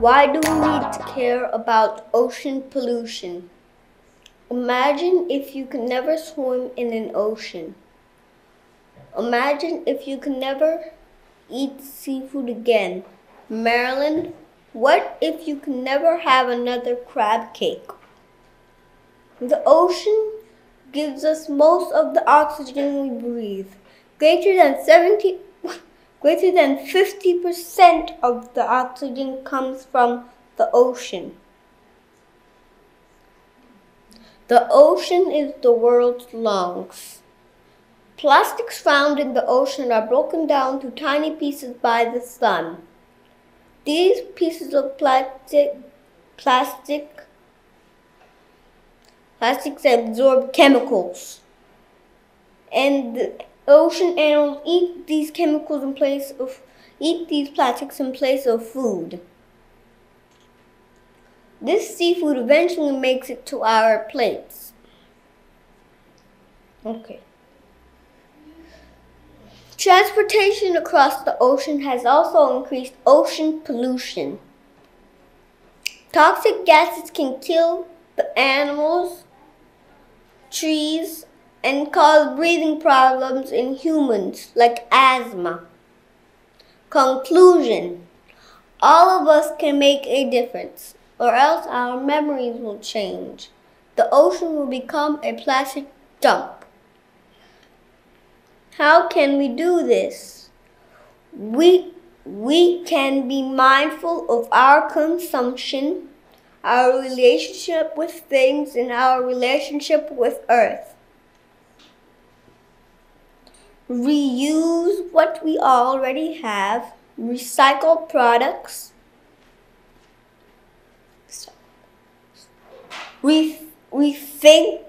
Why do we need to care about ocean pollution? Imagine if you could never swim in an ocean. Imagine if you could never eat seafood again. Marilyn, what if you can never have another crab cake? The ocean gives us most of the oxygen we breathe. Greater than 70 greater than 50% of the oxygen comes from the ocean. The ocean is the world's lungs. Plastics found in the ocean are broken down to tiny pieces by the sun. These pieces of plastic, plastic, plastics absorb chemicals, and the ocean animals eat these chemicals in place of eat these plastics in place of food. This seafood eventually makes it to our plates. Okay. Transportation across the ocean has also increased ocean pollution. Toxic gases can kill the animals, trees, and cause breathing problems in humans like asthma. Conclusion All of us can make a difference or else our memories will change. The ocean will become a plastic dump. How can we do this? We, we can be mindful of our consumption, our relationship with things, and our relationship with Earth. Reuse what we already have, recycle products, We, we think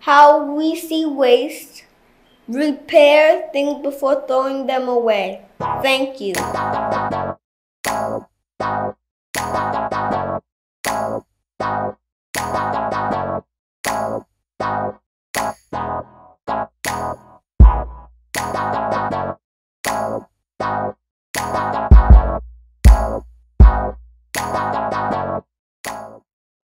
how we see waste, Repair things before throwing them away. Thank you.